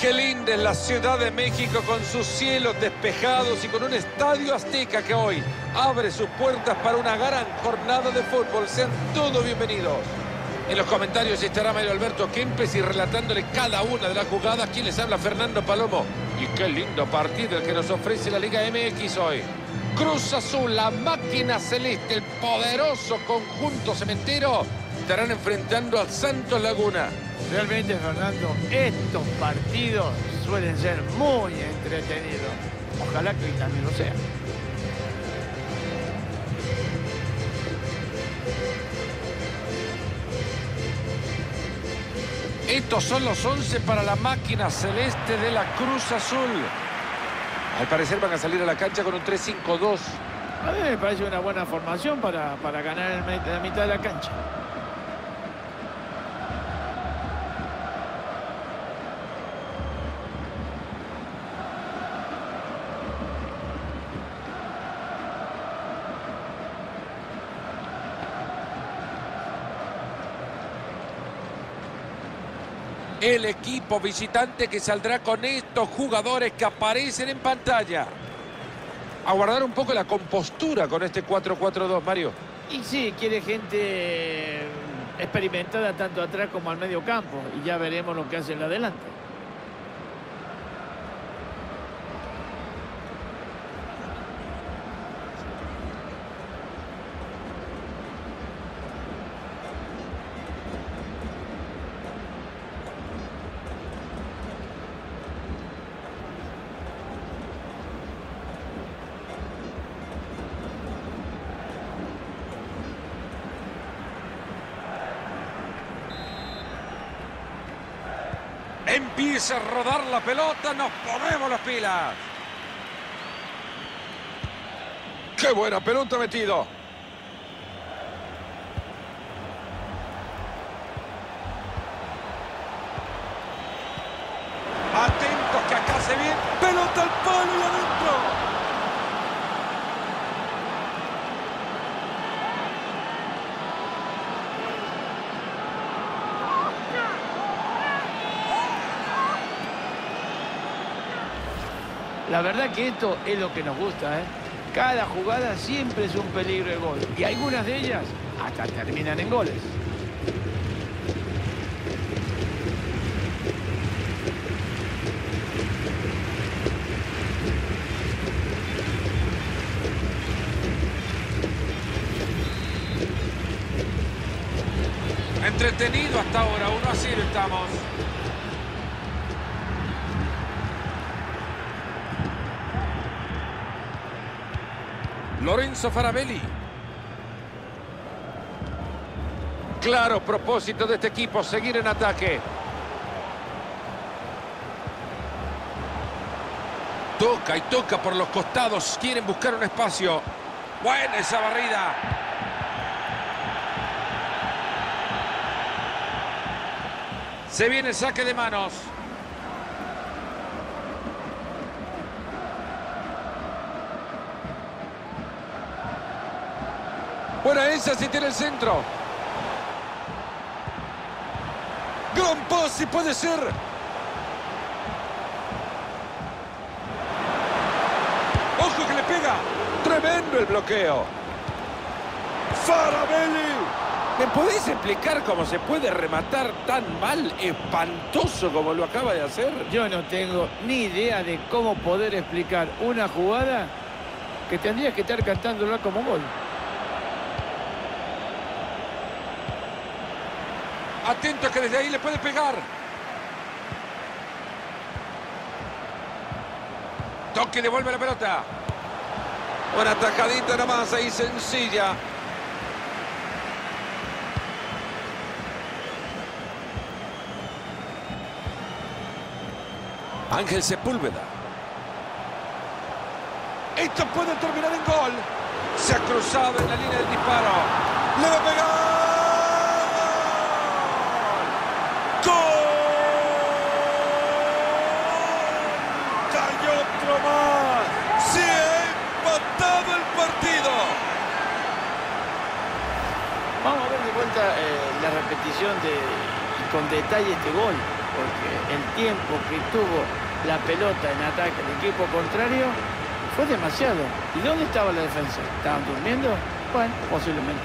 Qué linda es la Ciudad de México con sus cielos despejados y con un estadio azteca que hoy abre sus puertas para una gran jornada de fútbol. Sean todos bienvenidos. En los comentarios estará Mario Alberto Kempes y relatándole cada una de las jugadas. Aquí les habla Fernando Palomo. Y qué lindo partido el que nos ofrece la Liga MX hoy. Cruz Azul, la máquina celeste, el poderoso conjunto cementero, estarán enfrentando al Santos Laguna. Realmente, Fernando, estos partidos suelen ser muy entretenidos. Ojalá que hoy también lo sea. Estos son los 11 para la máquina celeste de la Cruz Azul. Al parecer van a salir a la cancha con un 3-5-2. A me parece una buena formación para, para ganar en la mitad de la cancha. El equipo visitante que saldrá con estos jugadores que aparecen en pantalla. Aguardar un poco la compostura con este 4-4-2, Mario. Y sí, quiere gente experimentada tanto atrás como al medio campo. Y ya veremos lo que hace en adelante. Empieza a rodar la pelota, nos ponemos las pilas. ¡Qué buena pelota metido! La verdad que esto es lo que nos gusta, ¿eh? Cada jugada siempre es un peligro de gol. Y algunas de ellas hasta terminan en goles. Entretenido hasta ahora, 1 a 0 estamos. Lorenzo Farabelli. Claro propósito de este equipo, seguir en ataque. Toca y toca por los costados, quieren buscar un espacio. Buena esa barrida. Se viene el saque de manos. Buena esa si tiene el centro. Gran pase puede ser. Ojo que le pega. Tremendo el bloqueo. Farabelli. ¿Me podéis explicar cómo se puede rematar tan mal, espantoso como lo acaba de hacer? Yo no tengo ni idea de cómo poder explicar una jugada que tendrías que estar cantándola como gol. Atento que desde ahí le puede pegar. Toque, devuelve la pelota. Una atacadita nomás ahí sencilla. Ángel Sepúlveda. Esto puede terminar en gol. Se ha cruzado en la línea del disparo. ¡Le va a pegar! Se ha empatado el partido. Vamos a ver de vuelta eh, la repetición de, con detalle este gol, porque el tiempo que tuvo la pelota en ataque del equipo contrario fue demasiado. ¿Y dónde estaba la defensa? ¿Estaban durmiendo? Bueno, posiblemente.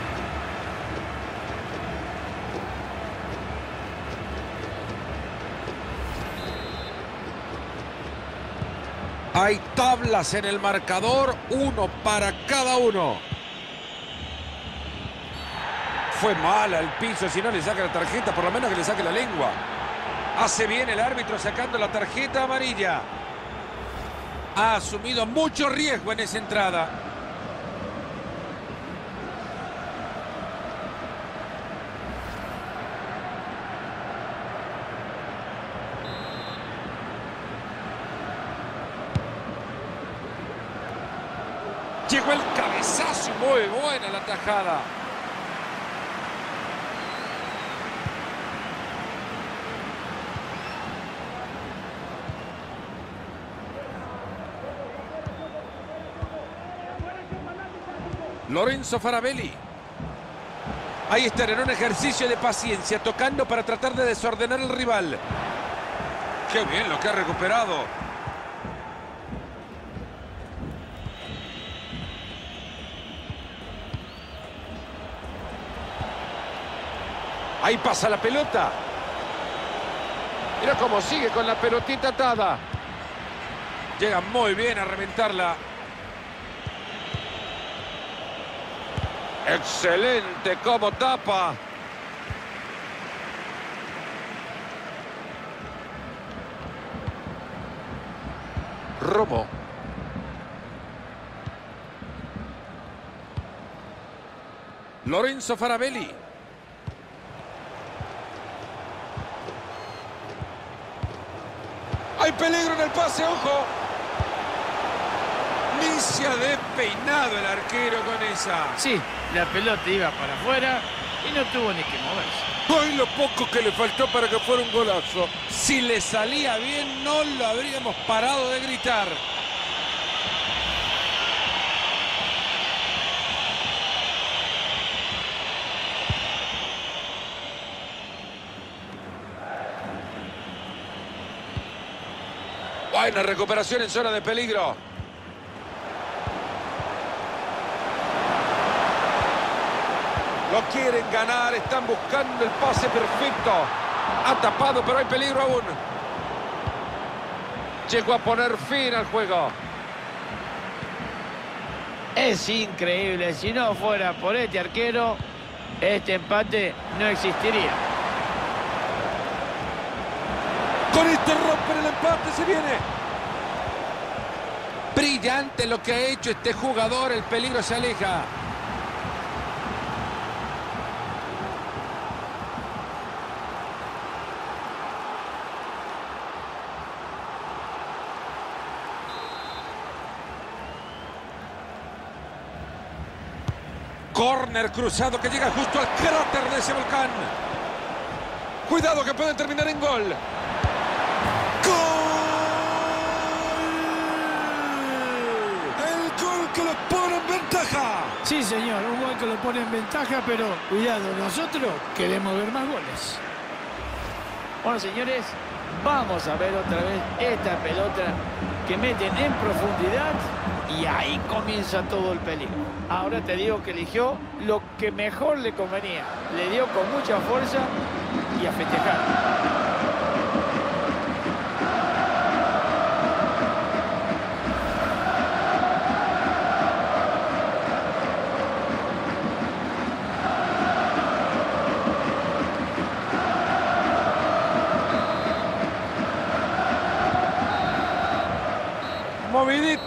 Hay tablas en el marcador, uno para cada uno. Fue mala el piso, si no le saca la tarjeta, por lo menos que le saque la lengua. Hace bien el árbitro sacando la tarjeta amarilla. Ha asumido mucho riesgo en esa entrada. Llegó el cabezazo, muy buena la tajada. Lorenzo Farabelli. Ahí está en un ejercicio de paciencia, tocando para tratar de desordenar al rival. Qué bien lo que ha recuperado. Ahí pasa la pelota. Mira cómo sigue con la pelotita atada. Llega muy bien a reventarla. Excelente como tapa. Romo. Lorenzo Farabelli. Hay peligro en el pase, ojo. Ni se ha despeinado el arquero con esa. Sí, la pelota iba para afuera y no tuvo ni que moverse. Hoy lo poco que le faltó para que fuera un golazo. Si le salía bien, no lo habríamos parado de gritar. Buena recuperación en zona de peligro. Lo quieren ganar, están buscando el pase perfecto. Ha tapado, pero hay peligro aún. Llegó a poner fin al juego. Es increíble, si no fuera por este arquero, este empate no existiría. Con este romper el empate se viene. Brillante lo que ha hecho este jugador, el peligro se aleja. Corner cruzado que llega justo al cráter de ese volcán. Cuidado que pueden terminar en gol. ¡Gol! El gol que los pone en ventaja. Sí, señor, un gol que lo pone en ventaja, pero cuidado, nosotros queremos ver más goles. Bueno, señores, vamos a ver otra vez esta pelota que meten en profundidad y ahí comienza todo el peligro. Ahora te digo que eligió lo que mejor le convenía. Le dio con mucha fuerza y a festejar.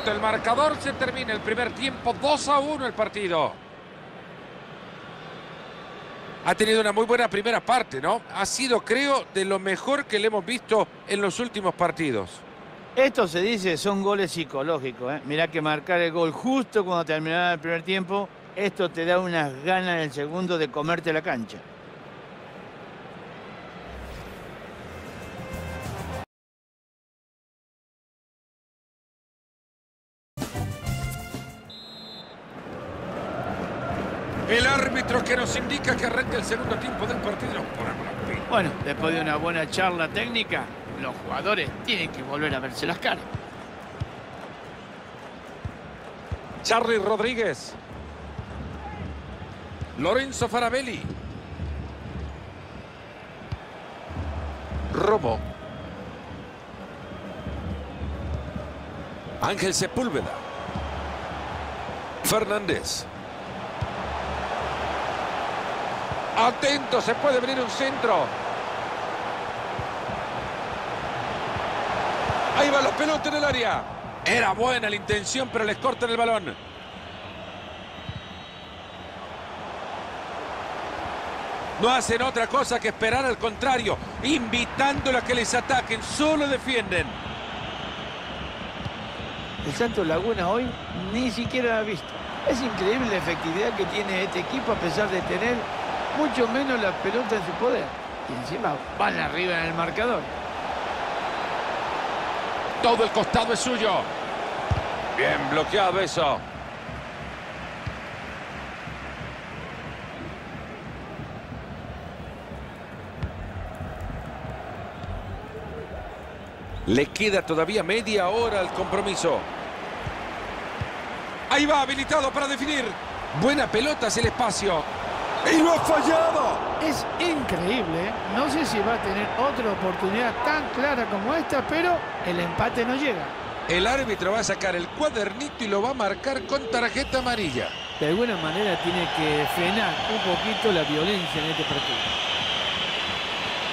El marcador, se termina el primer tiempo, 2 a 1 el partido. Ha tenido una muy buena primera parte, ¿no? Ha sido, creo, de lo mejor que le hemos visto en los últimos partidos. Esto se dice, son goles psicológicos. ¿eh? Mirá que marcar el gol justo cuando terminaba el primer tiempo, esto te da unas ganas en el segundo de comerte la cancha. El árbitro que nos indica que arranca el segundo tiempo del partido. Bueno, después de una buena charla técnica, los jugadores tienen que volver a verse las caras. Charlie Rodríguez. Lorenzo Farabelli. Robo. Ángel Sepúlveda. Fernández. Atento, se puede venir un centro. Ahí va la pelota en el área. Era buena la intención, pero les cortan el balón. No hacen otra cosa que esperar al contrario, invitándolo a que les ataquen, solo defienden. El Santos Laguna hoy ni siquiera la ha visto. Es increíble la efectividad que tiene este equipo a pesar de tener mucho menos la pelota en su poder. Y encima van arriba en el marcador. Todo el costado es suyo. Bien bloqueado eso. Le queda todavía media hora al compromiso. Ahí va, habilitado para definir. Buena pelota hacia el espacio. ¡Y lo ha fallado! Es increíble. ¿eh? No sé si va a tener otra oportunidad tan clara como esta, pero el empate no llega. El árbitro va a sacar el cuadernito y lo va a marcar con tarjeta amarilla. De alguna manera tiene que frenar un poquito la violencia en este partido.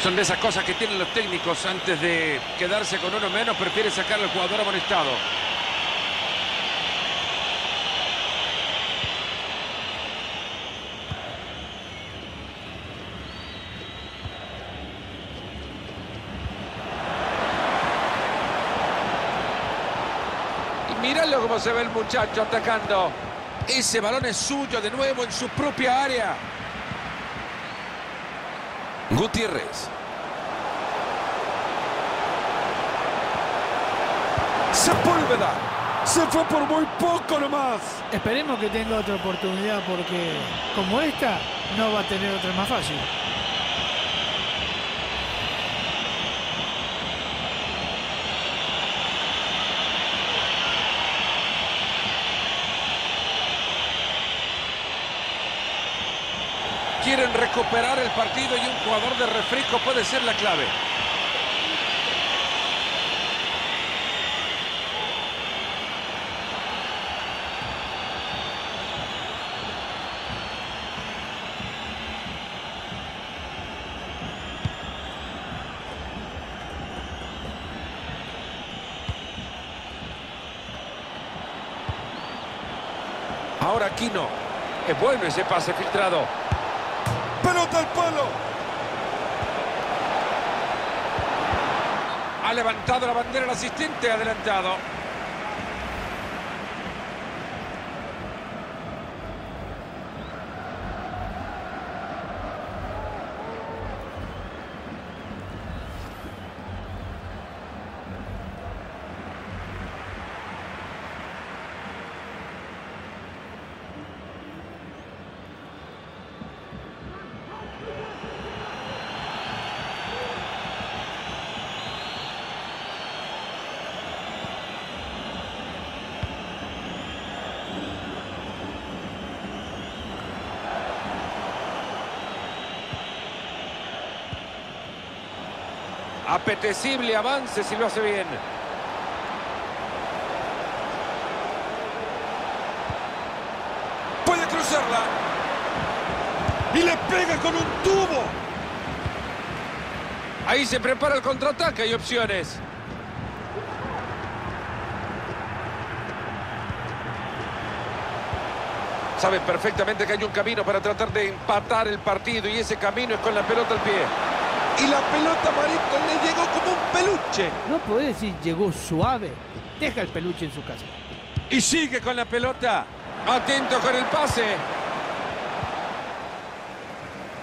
Son de esas cosas que tienen los técnicos antes de quedarse con uno menos, prefiere sacar al jugador amonestado. Y míralo cómo se ve el muchacho atacando. Ese balón es suyo de nuevo en su propia área. Gutiérrez. Sepúlveda. Se fue por muy poco nomás. Esperemos que tenga otra oportunidad porque como esta no va a tener otra más fácil. Quieren recuperar el partido y un jugador de refresco puede ser la clave. Ahora Aquino. Es bueno ese pase filtrado. ¡Pelota al palo! Ha levantado la bandera el asistente adelantado. Apetecible avance si lo hace bien. Puede cruzarla. Y le pega con un tubo. Ahí se prepara el contraataque, hay opciones. Sabe perfectamente que hay un camino para tratar de empatar el partido y ese camino es con la pelota al pie. Y la pelota Marito le llegó como un peluche. No puede decir llegó suave. Deja el peluche en su casa. Y sigue con la pelota. Atento con el pase.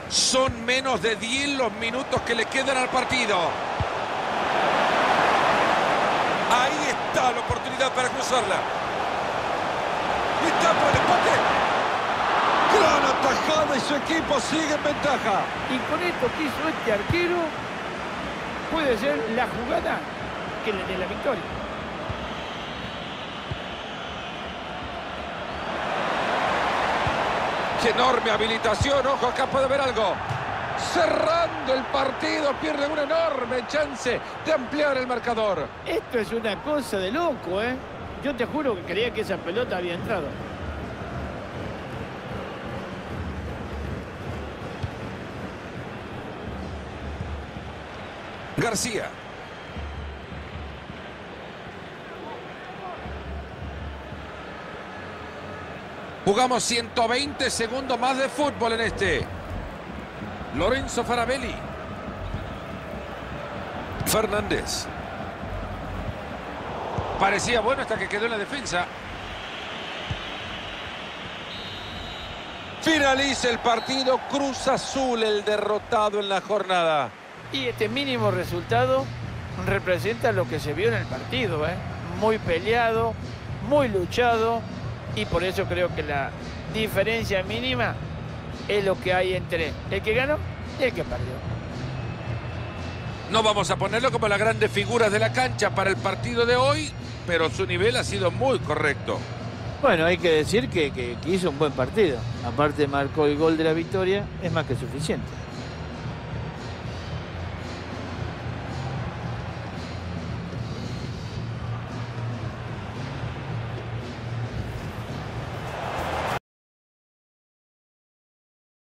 Son menos de 10 los minutos que le quedan al partido. Ahí está la oportunidad para cruzarla. Está por el empate. Gran atajada y su equipo sigue en ventaja. Y con esto que hizo este arquero, puede ser la jugada que le dé la victoria. Qué enorme habilitación. Ojo, acá puede haber algo. Cerrando el partido, pierde una enorme chance de ampliar el marcador. Esto es una cosa de loco, ¿eh? Yo te juro que creía que esa pelota había entrado. García. Jugamos 120 segundos más de fútbol en este. Lorenzo Farabelli. Fernández. Parecía bueno hasta que quedó en la defensa. Finaliza el partido. Cruz Azul el derrotado en la jornada. Y este mínimo resultado representa lo que se vio en el partido, ¿eh? Muy peleado, muy luchado y por eso creo que la diferencia mínima es lo que hay entre el que ganó y el que perdió. No vamos a ponerlo como las grandes figuras de la cancha para el partido de hoy, pero su nivel ha sido muy correcto. Bueno, hay que decir que, que, que hizo un buen partido. Aparte marcó el gol de la victoria, es más que suficiente.